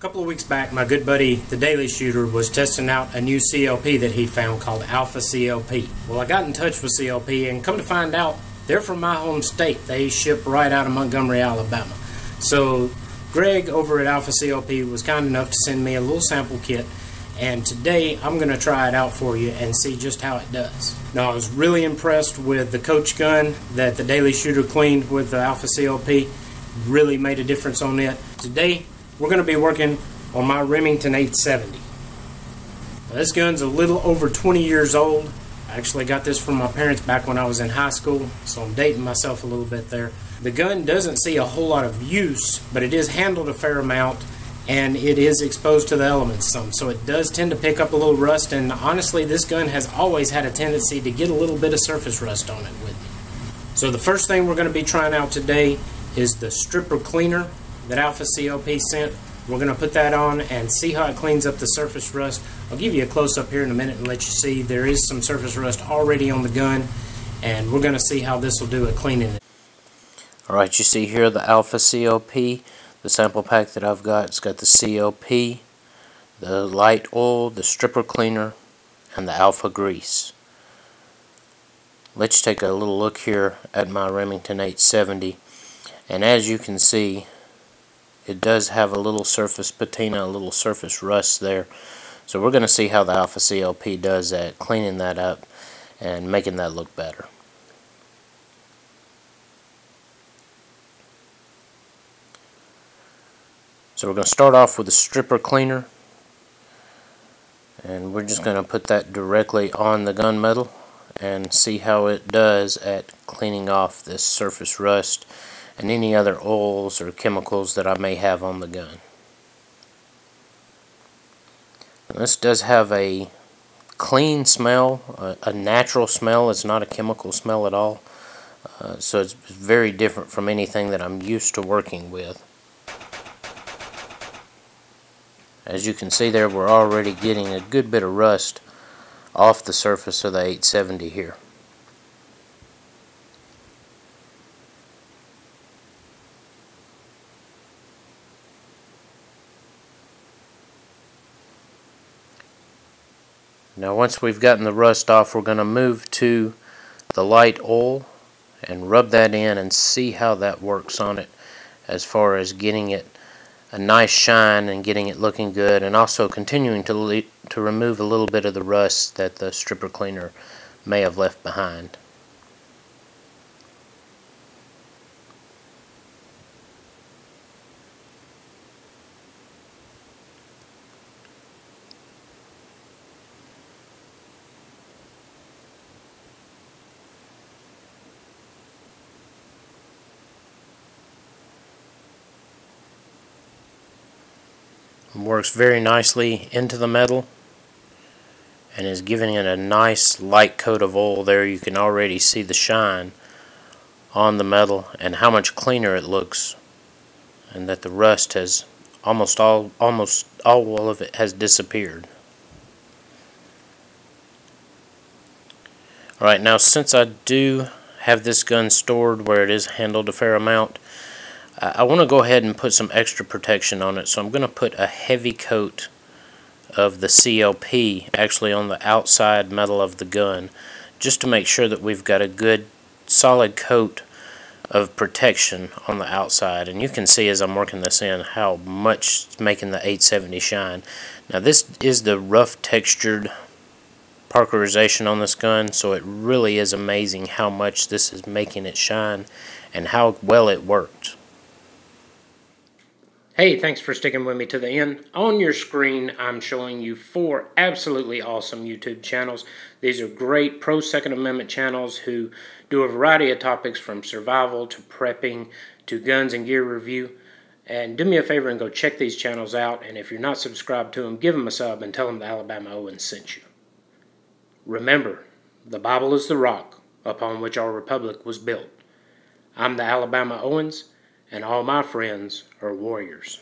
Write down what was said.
A couple of weeks back, my good buddy, the Daily Shooter, was testing out a new CLP that he found called Alpha CLP. Well, I got in touch with CLP and come to find out they're from my home state. They ship right out of Montgomery, Alabama. So, Greg over at Alpha CLP was kind enough to send me a little sample kit and today I'm going to try it out for you and see just how it does. Now I was really impressed with the coach gun that the Daily Shooter cleaned with the Alpha CLP. Really made a difference on it. Today we're going to be working on my Remington 870. Now, this gun's a little over 20 years old. I actually got this from my parents back when I was in high school, so I'm dating myself a little bit there. The gun doesn't see a whole lot of use, but it is handled a fair amount and it is exposed to the elements some. So it does tend to pick up a little rust, and honestly, this gun has always had a tendency to get a little bit of surface rust on it with me. So the first thing we're going to be trying out today is the stripper cleaner that Alpha CLP sent. We're going to put that on and see how it cleans up the surface rust. I'll give you a close-up here in a minute and let you see there is some surface rust already on the gun, and we're going to see how this will do at cleaning it. Alright, you see here the Alpha CLP the sample pack that I've got. It's got the CLP, the light oil, the stripper cleaner, and the alpha grease. Let's take a little look here at my Remington 870 and as you can see it does have a little surface patina, a little surface rust there so we're going to see how the Alpha CLP does at cleaning that up and making that look better. So we're going to start off with a stripper cleaner and we're just going to put that directly on the gunmetal and see how it does at cleaning off this surface rust and any other oils or chemicals that I may have on the gun. This does have a clean smell, a, a, natural smell. It's not a chemical smell at all. Uh, so it's very different from anything that I'm used to working with. As you can see there, we're already getting a good bit of rust off the surface of the 870 here. Now once we've gotten the rust off, we're going to move to the light oil and rub that in and see how that works on it as far as getting it a nice shine and getting it looking good and also continuing to, to remove a little bit of the rust that the stripper cleaner may have left behind. Works very nicely into the metal and is giving it a nice light coat of oil there. You can already see the shine on the metal and how much cleaner it looks and that the rust has almost all almost all of it has disappeared. Alright now since I do have this gun stored where it is handled a fair amount I want to go ahead and put some extra protection on it so I'm going to put a heavy coat of the CLP actually on the outside metal of the gun just to make sure that we've got a good solid coat of protection on the outside. And you can see as I'm working this in how much it's making the 870 shine. Now this is the rough textured parkerization on this gun so it really is amazing how much this is making it shine and how well it worked Hey, thanks for sticking with me to the end. On your screen, I'm showing you four absolutely awesome YouTube channels. These are great pro Second Amendment channels who do a variety of topics from survival to prepping to guns and gear review. And do me a favor and go check these channels out. And if you're not subscribed to them, give them a sub and tell them the Alabama Owens sent you. Remember, the Bible is the rock upon which our republic was built. I'm the Alabama Owens and all my friends are warriors.